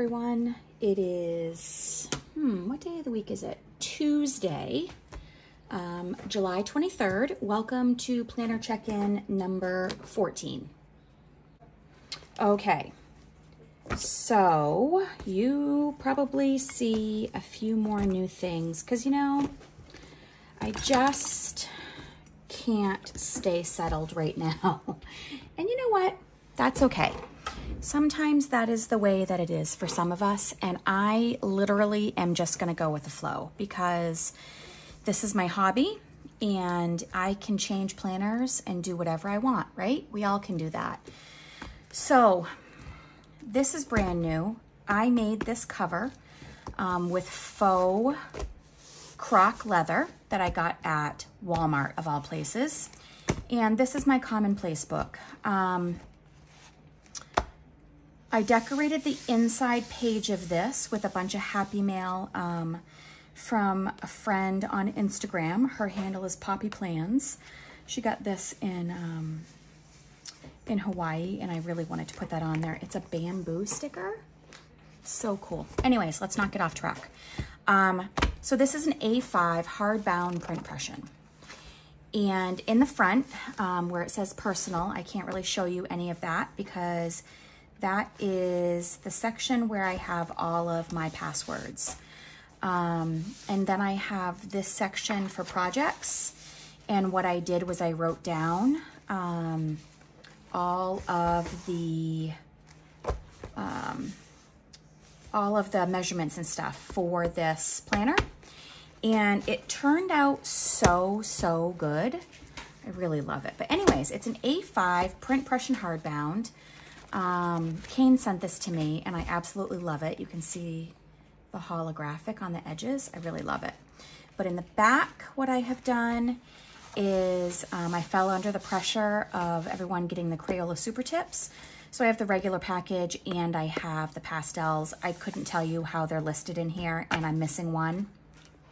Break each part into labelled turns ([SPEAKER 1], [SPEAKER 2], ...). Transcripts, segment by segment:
[SPEAKER 1] everyone. It is, hmm, what day of the week is it? Tuesday, um, July 23rd. Welcome to Planner Check-In number 14. Okay, so you probably see a few more new things because, you know, I just can't stay settled right now. And you know what? That's okay. Sometimes that is the way that it is for some of us. And I literally am just going to go with the flow because this is my hobby and I can change planners and do whatever I want, right? We all can do that. So this is brand new. I made this cover um, with faux croc leather that I got at Walmart of all places. And this is my commonplace book. Um, I decorated the inside page of this with a bunch of happy mail um, from a friend on Instagram. Her handle is Poppy Plans. She got this in um, in Hawaii, and I really wanted to put that on there. It's a bamboo sticker. So cool. Anyways, let's not get off track. Um, so this is an A5 hardbound print impression. And in the front, um, where it says personal, I can't really show you any of that because that is the section where I have all of my passwords. Um, and then I have this section for projects. And what I did was I wrote down um, all of the um, all of the measurements and stuff for this planner. And it turned out so, so good. I really love it. But anyways, it's an A5 print impression hardbound. Um, Kane sent this to me and I absolutely love it. You can see the holographic on the edges. I really love it. But in the back, what I have done is um, I fell under the pressure of everyone getting the Crayola Super Tips. So I have the regular package and I have the pastels. I couldn't tell you how they're listed in here and I'm missing one.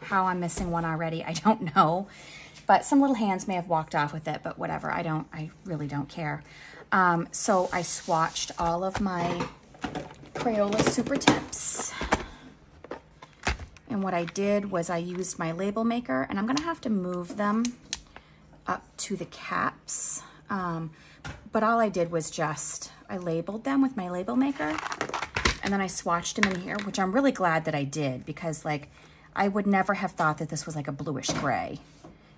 [SPEAKER 1] How I'm missing one already, I don't know. But some little hands may have walked off with it, but whatever. I don't, I really don't care. Um, so I swatched all of my Crayola Super Tips. And what I did was I used my label maker and I'm gonna have to move them up to the caps. Um, but all I did was just, I labeled them with my label maker and then I swatched them in here, which I'm really glad that I did because like, I would never have thought that this was like a bluish gray.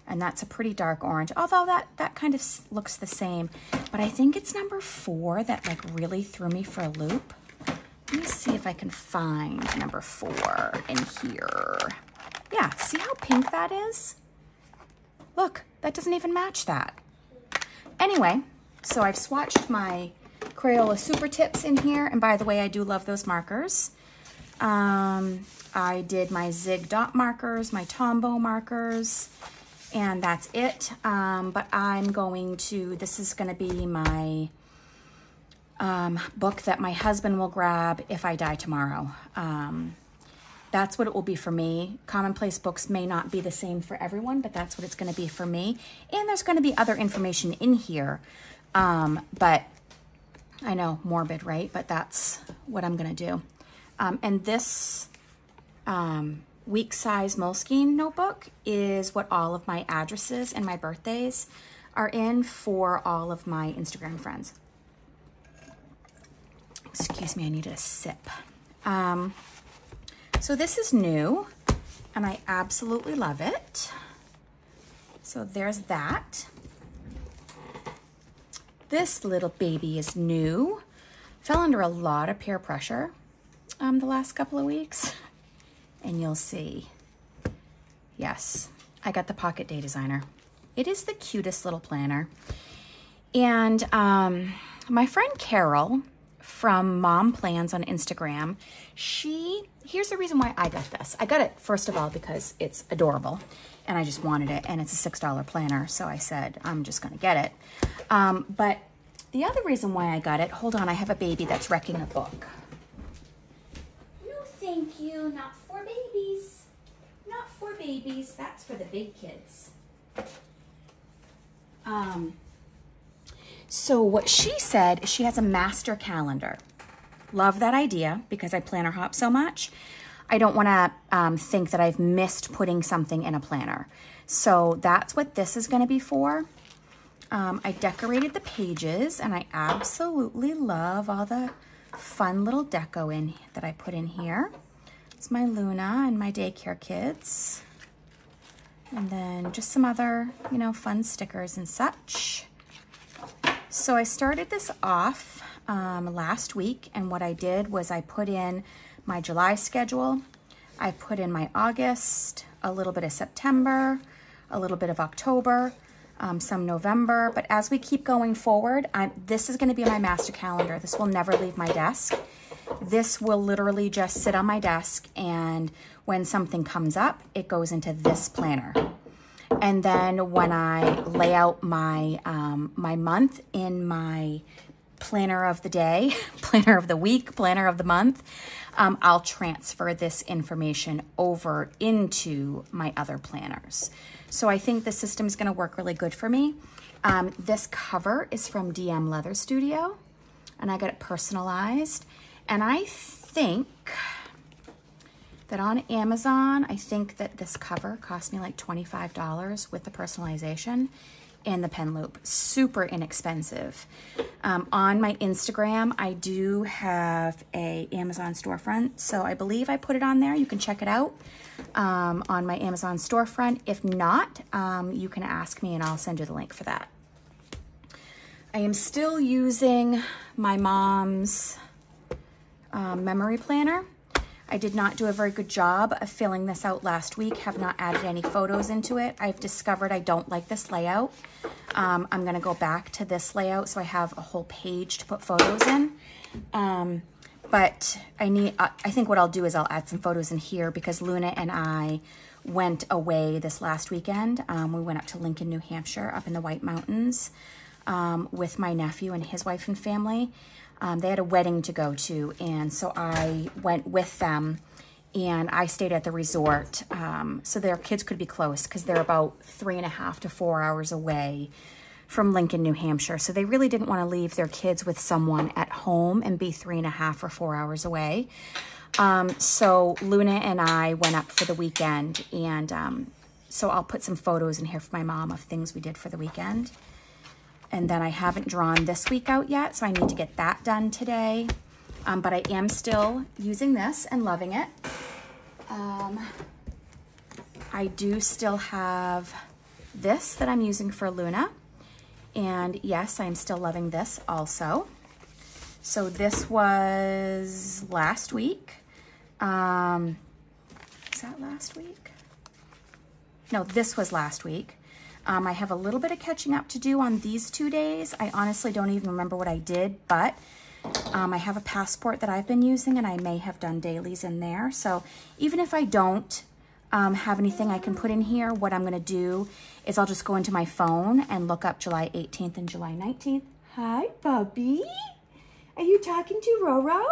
[SPEAKER 1] And that's a pretty dark orange, although that, that kind of looks the same. But I think it's number four that like really threw me for a loop. Let me see if I can find number four in here. Yeah, see how pink that is? Look, that doesn't even match that. Anyway, so I've swatched my Crayola Super Tips in here. And by the way, I do love those markers. Um, I did my Zig dot markers, my Tombow markers, and that's it. Um, but I'm going to, this is going to be my um, book that my husband will grab if I die tomorrow. Um, that's what it will be for me. Commonplace books may not be the same for everyone, but that's what it's going to be for me. And there's going to be other information in here. Um, but I know, morbid, right? But that's what I'm going to do. Um, and this um, week size Moleskine notebook is what all of my addresses and my birthdays are in for all of my Instagram friends. Excuse me, I need a sip. Um, so this is new and I absolutely love it. So there's that. This little baby is new. Fell under a lot of peer pressure um, the last couple of weeks. And you'll see, yes, I got the Pocket Day Designer. It is the cutest little planner. And um, my friend Carol from Mom Plans on Instagram, she, here's the reason why I got this. I got it, first of all, because it's adorable and I just wanted it and it's a $6 planner. So I said, I'm just gonna get it. Um, but the other reason why I got it, hold on, I have a baby that's wrecking a book. No, thank you, not for babies. Not for babies, that's for the big kids. Um, so what she said is she has a master calendar. love that idea because I planner hop so much. I don't want to um, think that I've missed putting something in a planner. So that's what this is going to be for. Um, I decorated the pages and I absolutely love all the fun little deco in that I put in here. It's my Luna and my daycare kids. And then just some other, you know, fun stickers and such. So I started this off um, last week and what I did was I put in my July schedule. I put in my August, a little bit of September, a little bit of October, um, some November. But as we keep going forward, I'm, this is gonna be my master calendar. This will never leave my desk. This will literally just sit on my desk and when something comes up, it goes into this planner. And then when I lay out my, um, my month in my planner of the day, planner of the week, planner of the month, um, I'll transfer this information over into my other planners. So I think the system is gonna work really good for me. Um, this cover is from DM Leather Studio and I got it personalized. And I think, that on Amazon, I think that this cover cost me like $25 with the personalization and the pen loop. Super inexpensive. Um, on my Instagram, I do have a Amazon storefront. So I believe I put it on there. You can check it out um, on my Amazon storefront. If not, um, you can ask me and I'll send you the link for that. I am still using my mom's um, memory planner. I did not do a very good job of filling this out last week, have not added any photos into it. I've discovered I don't like this layout. Um, I'm gonna go back to this layout so I have a whole page to put photos in. Um, but I need, uh, I think what I'll do is I'll add some photos in here because Luna and I went away this last weekend. Um, we went up to Lincoln, New Hampshire, up in the White Mountains um, with my nephew and his wife and family. Um, they had a wedding to go to, and so I went with them and I stayed at the resort um, so their kids could be close because they're about three and a half to four hours away from Lincoln, New Hampshire. So they really didn't want to leave their kids with someone at home and be three and a half or four hours away. Um, so Luna and I went up for the weekend and um, so I'll put some photos in here for my mom of things we did for the weekend. And then I haven't drawn this week out yet, so I need to get that done today. Um, but I am still using this and loving it. Um, I do still have this that I'm using for Luna. And yes, I'm still loving this also. So this was last week. Um, is that last week? No, this was last week. Um, I have a little bit of catching up to do on these two days. I honestly don't even remember what I did, but um, I have a passport that I've been using and I may have done dailies in there. So even if I don't um, have anything I can put in here, what I'm gonna do is I'll just go into my phone and look up July 18th and July 19th. Hi, Bubby. Are you talking to Roro?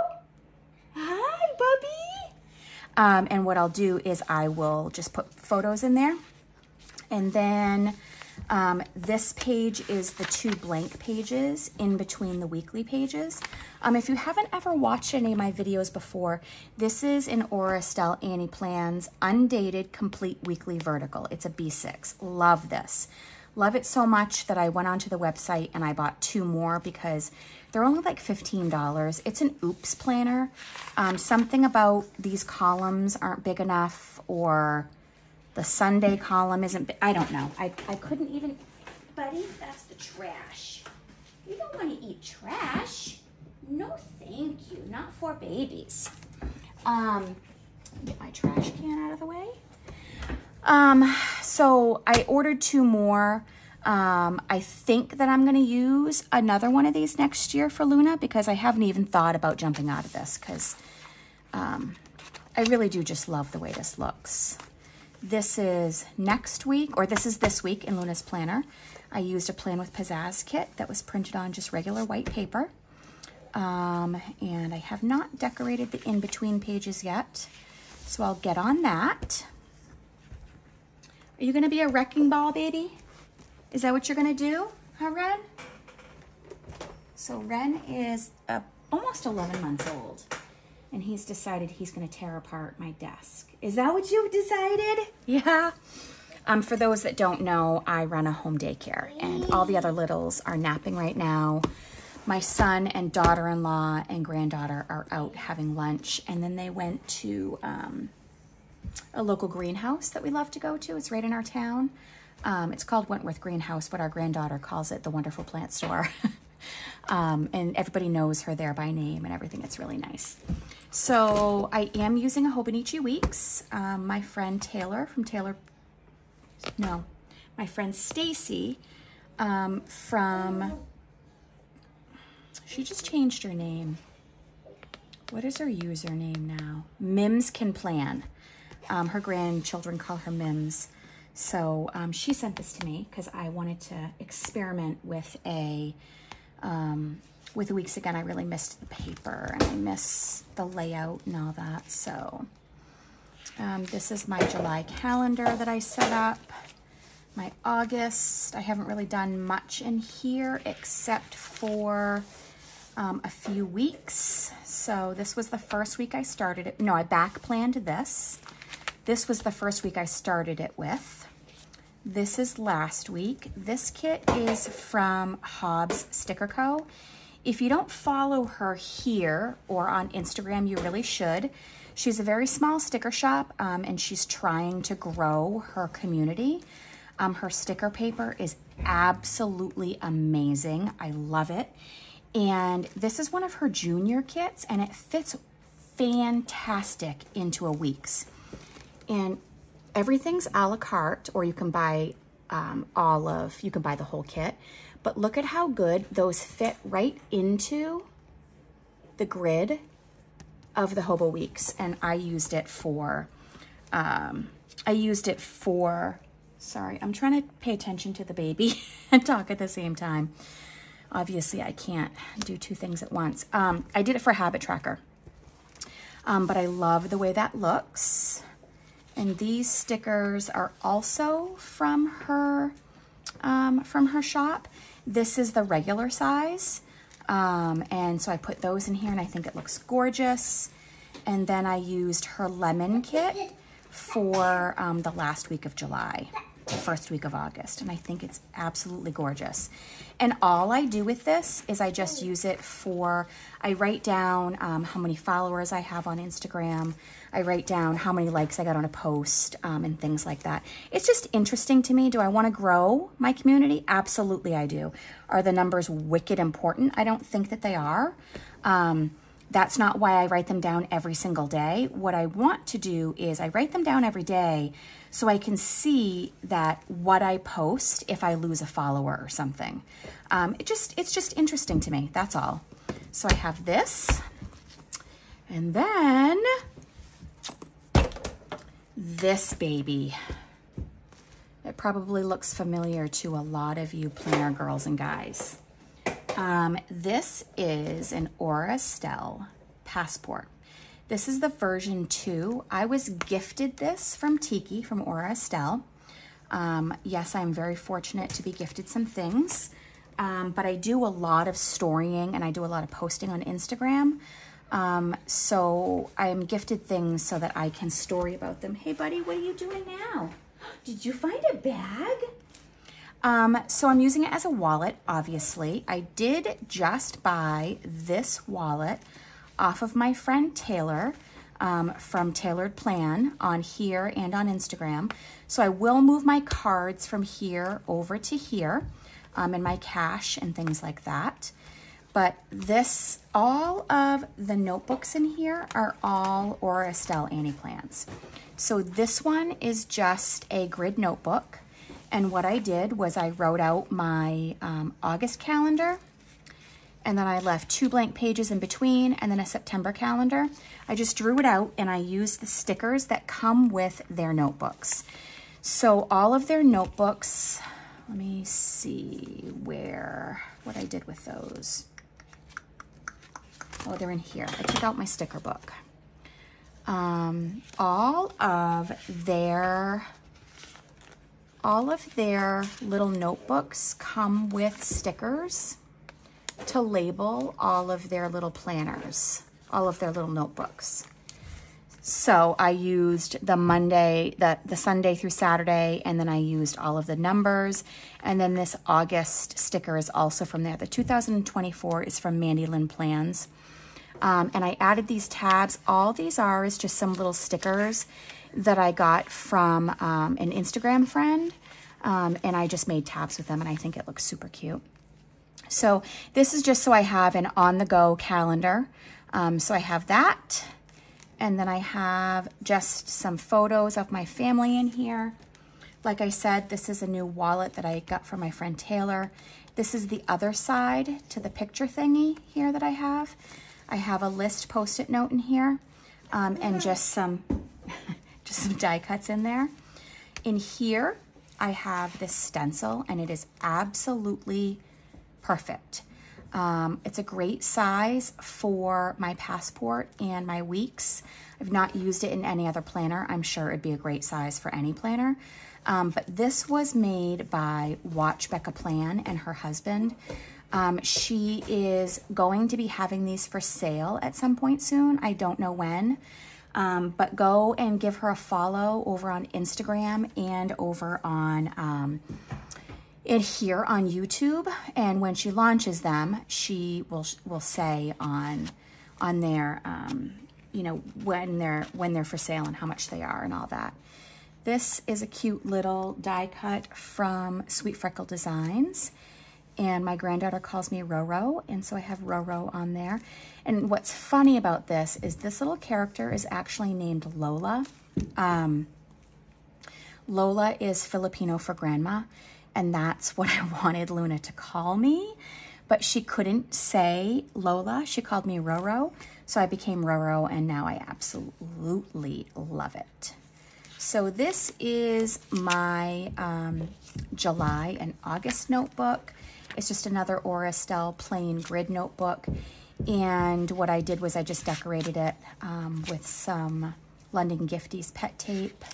[SPEAKER 1] Hi, Bubby. Um, and what I'll do is I will just put photos in there and then um, this page is the two blank pages in between the weekly pages. Um, if you haven't ever watched any of my videos before, this is an Aura Annie Plans Undated Complete Weekly Vertical. It's a B6. Love this. Love it so much that I went onto the website and I bought two more because they're only like $15. It's an oops planner. Um, something about these columns aren't big enough or the Sunday column isn't, I don't know. I, I couldn't even, buddy, that's the trash. You don't want to eat trash. No, thank you. Not for babies. Um, get my trash can out of the way. Um, so I ordered two more. Um, I think that I'm going to use another one of these next year for Luna because I haven't even thought about jumping out of this because um, I really do just love the way this looks. This is next week, or this is this week in Luna's planner. I used a Plan with Pizzazz kit that was printed on just regular white paper. Um, and I have not decorated the in-between pages yet, so I'll get on that. Are you gonna be a wrecking ball, baby? Is that what you're gonna do, huh, Ren? So Ren is a almost 11 months old. And he's decided he's gonna tear apart my desk. Is that what you've decided? Yeah. Um, for those that don't know, I run a home daycare and all the other littles are napping right now. My son and daughter-in-law and granddaughter are out having lunch and then they went to um, a local greenhouse that we love to go to. It's right in our town. Um, it's called Wentworth Greenhouse, but our granddaughter calls it the Wonderful Plant Store. um, and everybody knows her there by name and everything. It's really nice. So I am using a Hobonichi Weeks. Um, my friend Taylor from Taylor, no, my friend Stacy um, from, she just changed her name. What is her username now? Mims Can Plan. Um, her grandchildren call her Mims. So um, she sent this to me because I wanted to experiment with a, um, with weeks again, I really missed the paper and I miss the layout and all that. So um, this is my July calendar that I set up. My August, I haven't really done much in here except for um, a few weeks. So this was the first week I started it. No, I back planned this. This was the first week I started it with. This is last week. This kit is from Hobbs Sticker Co. If you don't follow her here or on Instagram, you really should. She's a very small sticker shop um, and she's trying to grow her community. Um, her sticker paper is absolutely amazing. I love it. And this is one of her junior kits and it fits fantastic into a week's. And everything's a la carte, or you can buy um, all of, you can buy the whole kit. But look at how good those fit right into the grid of the Hobo Weeks. And I used it for, um, I used it for, sorry, I'm trying to pay attention to the baby and talk at the same time. Obviously, I can't do two things at once. Um, I did it for Habit Tracker. Um, but I love the way that looks. And these stickers are also from her, um, from her shop. This is the regular size. Um, and so I put those in here and I think it looks gorgeous. And then I used her lemon kit for um, the last week of July first week of August. And I think it's absolutely gorgeous. And all I do with this is I just use it for, I write down um, how many followers I have on Instagram. I write down how many likes I got on a post um, and things like that. It's just interesting to me. Do I want to grow my community? Absolutely I do. Are the numbers wicked important? I don't think that they are. Um, that's not why I write them down every single day. What I want to do is I write them down every day so I can see that what I post if I lose a follower or something. Um, it just It's just interesting to me, that's all. So I have this, and then this baby. It probably looks familiar to a lot of you planner girls and guys. Um, this is an Aura Estelle passport. This is the version two. I was gifted this from Tiki, from Aura Estelle. Um, yes, I'm very fortunate to be gifted some things, um, but I do a lot of storying and I do a lot of posting on Instagram. Um, so I'm gifted things so that I can story about them. Hey buddy, what are you doing now? Did you find a bag? Um, so I'm using it as a wallet, obviously. I did just buy this wallet off of my friend Taylor um, from Tailored Plan on here and on Instagram. So I will move my cards from here over to here um, and my cash and things like that. But this, all of the notebooks in here are all Aura Estelle Annie plans. So this one is just a grid notebook. And what I did was I wrote out my um, August calendar and then I left two blank pages in between and then a September calendar. I just drew it out and I used the stickers that come with their notebooks. So all of their notebooks, let me see where, what I did with those. Oh, they're in here. I took out my sticker book. Um, all of their all of their little notebooks come with stickers. To label all of their little planners, all of their little notebooks. So I used the Monday, the, the Sunday through Saturday, and then I used all of the numbers. And then this August sticker is also from there. The 2024 is from Mandy Lynn Plans. Um, and I added these tabs. All these are is just some little stickers that I got from um, an Instagram friend. Um, and I just made tabs with them and I think it looks super cute. So this is just so I have an on-the-go calendar. Um, so I have that. And then I have just some photos of my family in here. Like I said, this is a new wallet that I got from my friend Taylor. This is the other side to the picture thingy here that I have. I have a list post-it note in here um, and just some, just some die cuts in there. In here, I have this stencil and it is absolutely perfect. Um, it's a great size for my passport and my weeks. I've not used it in any other planner. I'm sure it'd be a great size for any planner. Um, but this was made by Watch Becca Plan and her husband. Um, she is going to be having these for sale at some point soon. I don't know when. Um, but go and give her a follow over on Instagram and over on um, it here on YouTube. And when she launches them, she will will say on on their um, you know when they're when they're for sale and how much they are and all that. This is a cute little die cut from Sweet Freckle Designs and my granddaughter calls me Roro, and so I have Roro on there. And what's funny about this is this little character is actually named Lola. Um, Lola is Filipino for grandma, and that's what I wanted Luna to call me, but she couldn't say Lola. She called me Roro, so I became Roro, and now I absolutely love it. So this is my um, July and August notebook. It's just another Aurastell plain grid notebook. And what I did was I just decorated it um, with some London Gifties pet tape.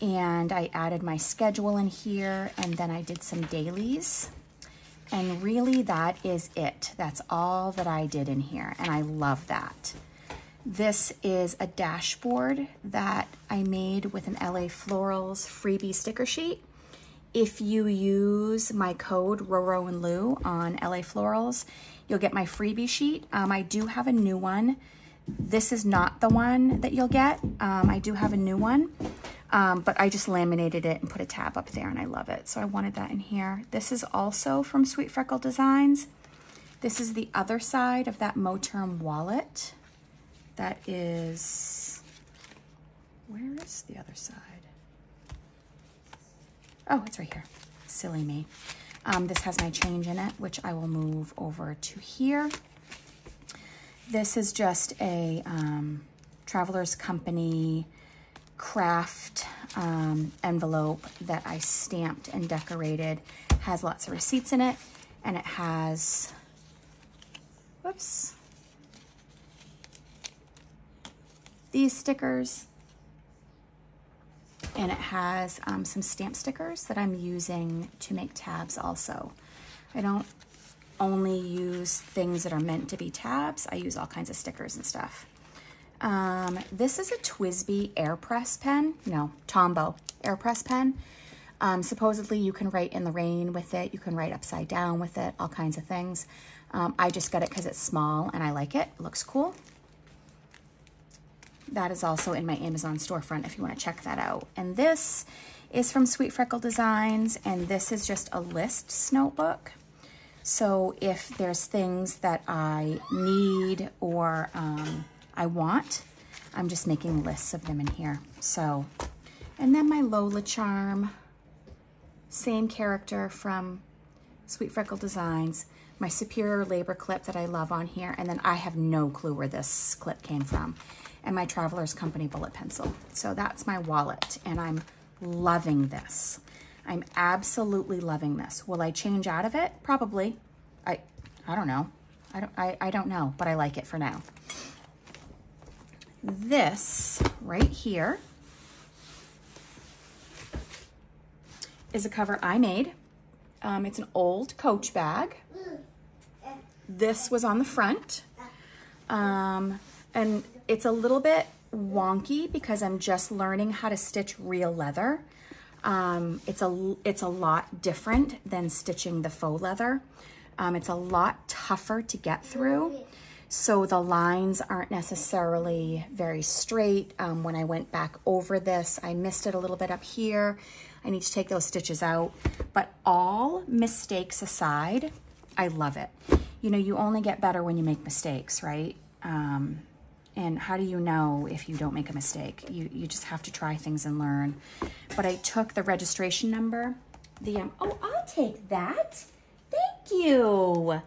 [SPEAKER 1] And I added my schedule in here and then I did some dailies. And really that is it. That's all that I did in here. And I love that. This is a dashboard that I made with an LA Florals freebie sticker sheet. If you use my code Roro and Lou on LA Florals, you'll get my freebie sheet. Um, I do have a new one. This is not the one that you'll get. Um, I do have a new one, um, but I just laminated it and put a tab up there and I love it. So I wanted that in here. This is also from Sweet Freckle Designs. This is the other side of that Moterm wallet. That is, where is the other side? Oh, it's right here. Silly me. Um, this has my change in it, which I will move over to here. This is just a um, Traveler's Company craft um, envelope that I stamped and decorated. Has lots of receipts in it, and it has, whoops, these stickers and it has um, some stamp stickers that I'm using to make tabs also. I don't only use things that are meant to be tabs. I use all kinds of stickers and stuff. Um, this is a TWSBI AirPress pen. No, Tombow AirPress pen. Um, supposedly you can write in the rain with it. You can write upside down with it, all kinds of things. Um, I just got it because it's small and I like it. It looks cool. That is also in my Amazon storefront if you want to check that out. And this is from Sweet Freckle Designs, and this is just a lists notebook. So if there's things that I need or um, I want, I'm just making lists of them in here. So, and then my Lola charm, same character from Sweet Freckle Designs, my Superior Labor clip that I love on here, and then I have no clue where this clip came from and my Traveler's Company bullet pencil. So that's my wallet, and I'm loving this. I'm absolutely loving this. Will I change out of it? Probably. I I don't know. I don't I, I don't know, but I like it for now. This right here is a cover I made. Um, it's an old Coach bag. this was on the front. Um, and it's a little bit wonky because I'm just learning how to stitch real leather. Um, it's a it's a lot different than stitching the faux leather. Um, it's a lot tougher to get through. So the lines aren't necessarily very straight. Um, when I went back over this, I missed it a little bit up here. I need to take those stitches out. But all mistakes aside, I love it. You know, you only get better when you make mistakes, right? Um, and how do you know if you don't make a mistake? You, you just have to try things and learn. But I took the registration number, the, um, oh, I'll take that. Thank you.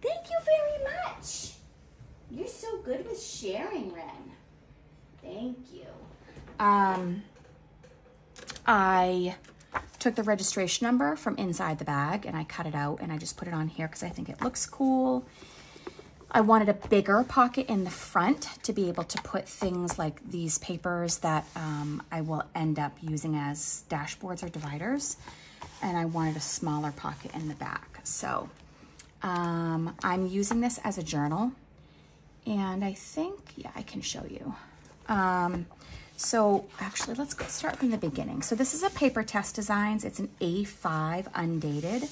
[SPEAKER 1] Thank you very much. You're so good with sharing, Ren. Thank you. Um, I took the registration number from inside the bag and I cut it out and I just put it on here because I think it looks cool. I wanted a bigger pocket in the front to be able to put things like these papers that um, I will end up using as dashboards or dividers. And I wanted a smaller pocket in the back. So um, I'm using this as a journal. And I think, yeah, I can show you. Um, so actually, let's start from the beginning. So this is a PaperTess Designs. It's an A5 undated.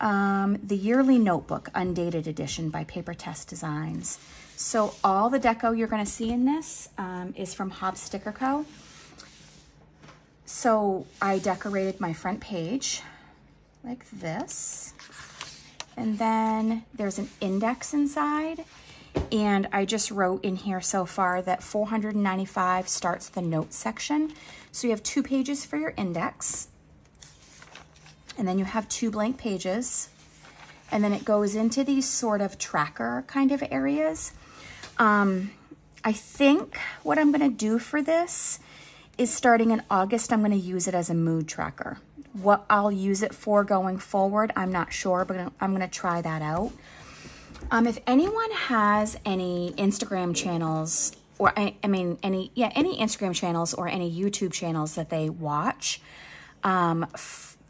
[SPEAKER 1] Um, the Yearly Notebook Undated Edition by PaperTess Designs. So all the deco you're going to see in this um, is from Hobbs Sticker Co. So I decorated my front page like this. And then there's an index inside. And I just wrote in here so far that 495 starts the note section. So you have two pages for your index. And then you have two blank pages. And then it goes into these sort of tracker kind of areas. Um, I think what I'm gonna do for this is starting in August, I'm gonna use it as a mood tracker. What I'll use it for going forward, I'm not sure, but I'm gonna try that out. Um, if anyone has any Instagram channels or I, I, mean any yeah any Instagram channels or any YouTube channels that they watch um,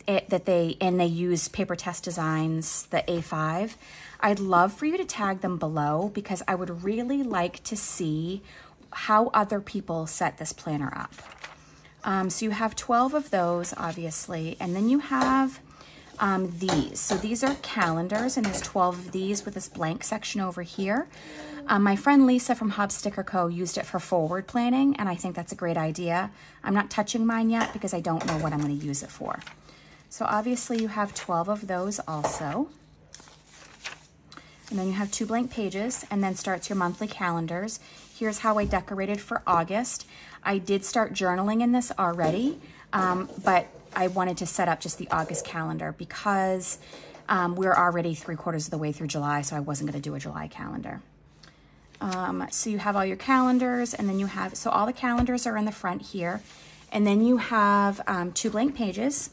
[SPEAKER 1] it, that they and they use PaperTess designs the A5 I'd love for you to tag them below because I would really like to see how other people set this planner up um, so you have 12 of those obviously and then you have um, these. So these are calendars, and there's 12 of these with this blank section over here. Um, my friend Lisa from Hobbs Sticker Co. used it for forward planning, and I think that's a great idea. I'm not touching mine yet because I don't know what I'm going to use it for. So obviously you have 12 of those also. And then you have two blank pages, and then starts your monthly calendars. Here's how I decorated for August. I did start journaling in this already, um, but I wanted to set up just the August calendar because um, we're already three quarters of the way through July, so I wasn't going to do a July calendar. Um, so you have all your calendars, and then you have, so all the calendars are in the front here, and then you have um, two blank pages,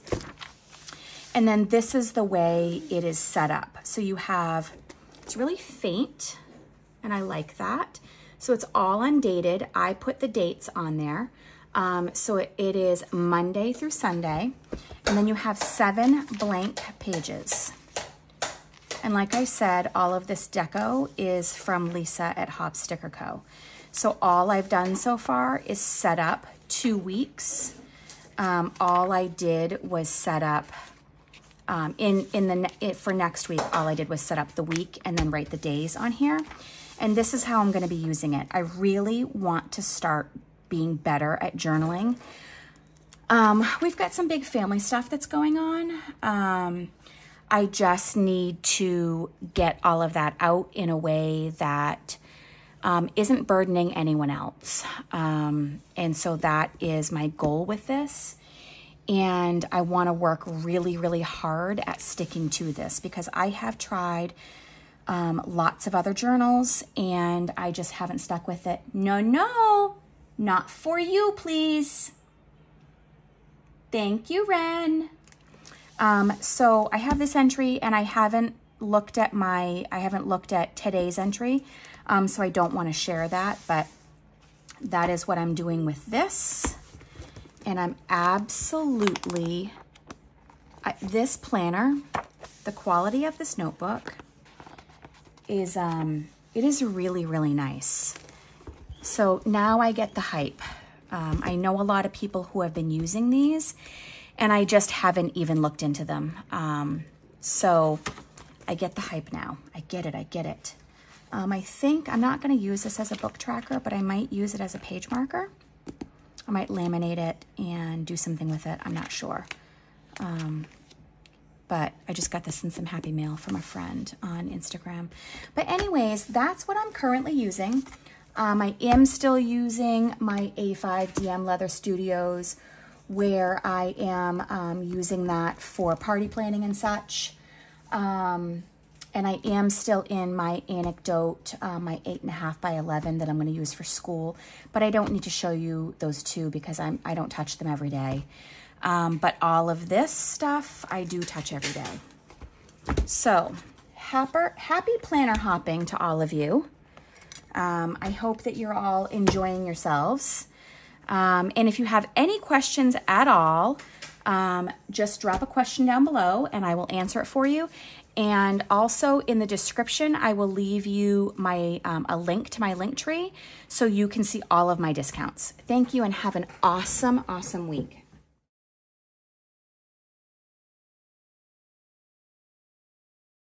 [SPEAKER 1] and then this is the way it is set up. So you have, it's really faint, and I like that. So it's all undated. I put the dates on there. Um, so it, it is Monday through Sunday. And then you have seven blank pages. And like I said, all of this deco is from Lisa at Hobbs Sticker Co. So all I've done so far is set up two weeks. Um, all I did was set up um, in, in the for next week, all I did was set up the week and then write the days on here. And this is how I'm gonna be using it. I really want to start being better at journaling. Um, we've got some big family stuff that's going on. Um, I just need to get all of that out in a way that um, not burdening anyone else. Um, and so that is my goal with this. And I want to work really, really hard at sticking to this because I have tried um, lots of other journals and I just haven't stuck with it. No, no, not for you, please. Thank you, Ren. Um, so I have this entry and I haven't looked at my, I haven't looked at today's entry. Um, so I don't want to share that, but that is what I'm doing with this. And I'm absolutely, I, this planner, the quality of this notebook is, um, it is really, really nice. So now I get the hype. Um, I know a lot of people who have been using these and I just haven't even looked into them. Um, so I get the hype now. I get it, I get it. Um, I think I'm not gonna use this as a book tracker, but I might use it as a page marker. I might laminate it and do something with it. I'm not sure. Um, but I just got this in some happy mail from a friend on Instagram. But anyways, that's what I'm currently using. Um, I am still using my A5 DM Leather Studios where I am um, using that for party planning and such. Um, and I am still in my anecdote, uh, my eight and a half by 11 that I'm going to use for school, but I don't need to show you those two because I'm, I don't touch them every day. Um, but all of this stuff I do touch every day. So happy, happy planner hopping to all of you. Um, I hope that you're all enjoying yourselves. Um, and if you have any questions at all, um, just drop a question down below and I will answer it for you. And also in the description, I will leave you my um, a link to my link tree so you can see all of my discounts. Thank you and have an awesome, awesome week.